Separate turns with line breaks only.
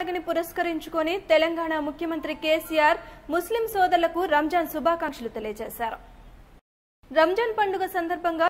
పండుగని పురస్కరించుకొని తెలంగాణ ముఖ్యమంత్రి కేసీఆర్ ముస్లిం సోదరులకు రంజాన్ శుభాకాంక్షలు తెలియజేశారు. రంజాన్ పండుగ సందర్భంగా